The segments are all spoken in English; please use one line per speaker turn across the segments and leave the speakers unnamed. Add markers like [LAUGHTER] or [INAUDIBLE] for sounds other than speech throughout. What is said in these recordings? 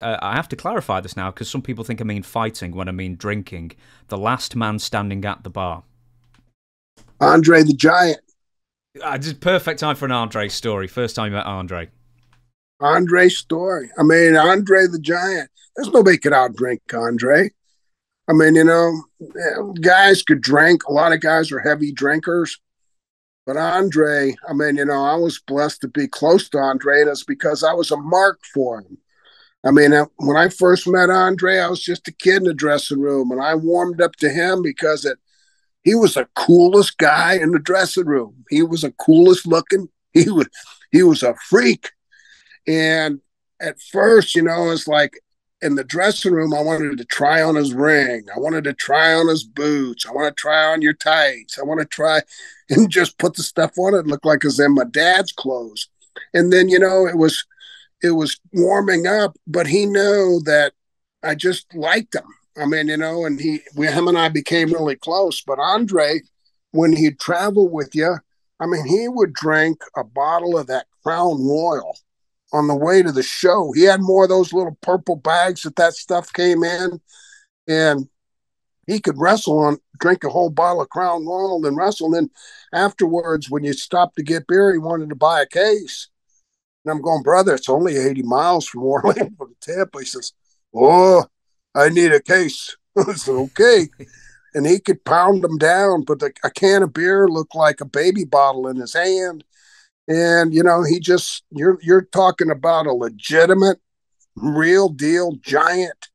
uh, I have to clarify this now because some people think I mean fighting when I mean drinking. The last man standing at the bar.
Andre the Giant.
Uh, just perfect time for an Andre story. First time you met Andre.
Andre story. I mean, Andre the Giant. There's nobody could outdrink Andre. I mean, you know, guys could drink. A lot of guys are heavy drinkers. But Andre, I mean, you know, I was blessed to be close to Andre, and it's because I was a mark for him. I mean, when I first met Andre, I was just a kid in the dressing room, and I warmed up to him because it, he was the coolest guy in the dressing room. He was the coolest looking. [LAUGHS] He was he was a freak. And at first, you know, it's like in the dressing room, I wanted to try on his ring. I wanted to try on his boots. I want to try on your tights. I want to try [LAUGHS] and just put the stuff on it. Look like it's in my dad's clothes. And then, you know, it was it was warming up, but he knew that I just liked him. I mean, you know, and he, we, him and I became really close. But Andre, when he'd travel with you, I mean, he would drink a bottle of that Crown Royal on the way to the show. He had more of those little purple bags that that stuff came in, and he could wrestle on, drink a whole bottle of Crown Royal and wrestle. And then afterwards, when you stopped to get beer, he wanted to buy a case. And I'm going, brother, it's only 80 miles from [LAUGHS] Orlando to Tampa. He says, Oh, I need a case. [LAUGHS] I said, okay. and he could pound them down, but the, a can of beer looked like a baby bottle in his hand. And, you know, he just, you're, you're talking about a legitimate, real deal giant.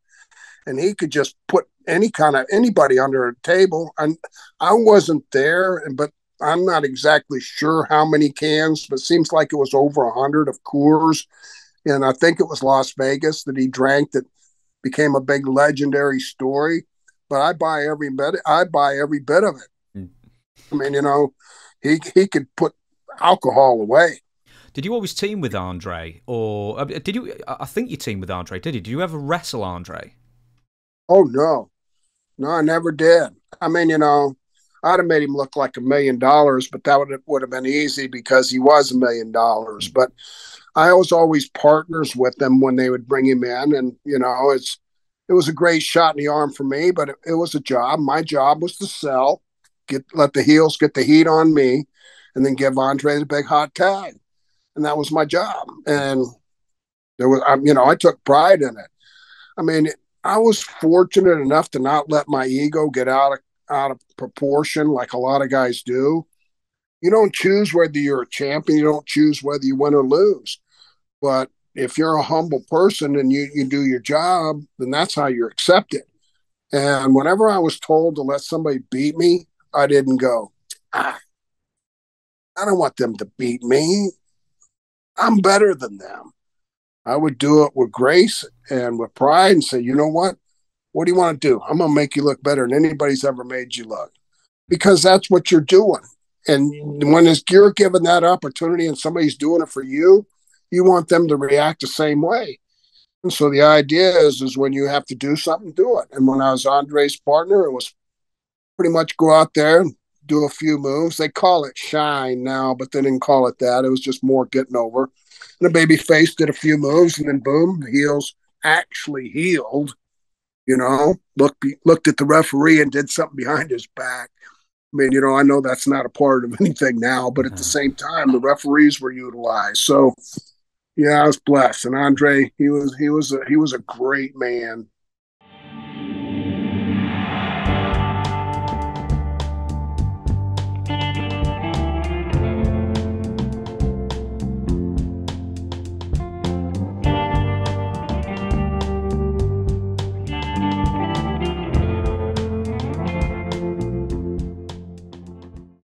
And he could just put any kind of anybody under a table. And I wasn't there, And but I'm not exactly sure how many cans, but it seems like it was over a hundred of Coors, and I think it was Las Vegas that he drank that became a big legendary story. But I buy every bit. I buy every bit of it. Mm. I mean, you know, he he could put alcohol away.
Did you always team with Andre, or uh, did you? I think you teamed with Andre. Did you? Did you ever wrestle Andre?
Oh no, no, I never did. I mean, you know, I'd have made him look like a million dollars, but that would have, would have been easy because he was a million dollars. Mm-hmm. But I was always partners with them when they would bring him in, and you know, it's it was a great shot in the arm for me, but it, it was a job. My job was to sell, get let the heels get the heat on me, and then give Andre the big hot tag, and that was my job. And there was, I'm, you know, I took pride in it. I mean, I was fortunate enough to not let my ego get out of out of proportion like a lot of guys do. You don't choose whether you're a champion, you don't choose whether you win or lose. But if you're a humble person and you, you do your job, then that's how you're accepted. And whenever I was told to let somebody beat me, I didn't go, ah, I don't want them to beat me. I'm better than them. I would do it with grace and with pride and say, you know what? What do you want to do? I'm going to make you look better than anybody's ever made you look because mm-hmm. that's what you're doing. And when you're given that opportunity and somebody's doing it for you, you want them to react the same way. And so the idea is, is when you have to do something, do it. And when I was Andre's partner, it was pretty much go out there and do a few moves. They call it shine now, but they didn't call it that. It was just more getting over. And the baby face did a few moves, and then boom, the heels actually heeled you know, looked looked at the referee and did something behind his back. I mean, you know, I know that's not a part of [LAUGHS] anything now, but at the uh-huh. same time, the referees were utilized. So, yeah, I was blessed. And Andre, he was he was a, he was a great man.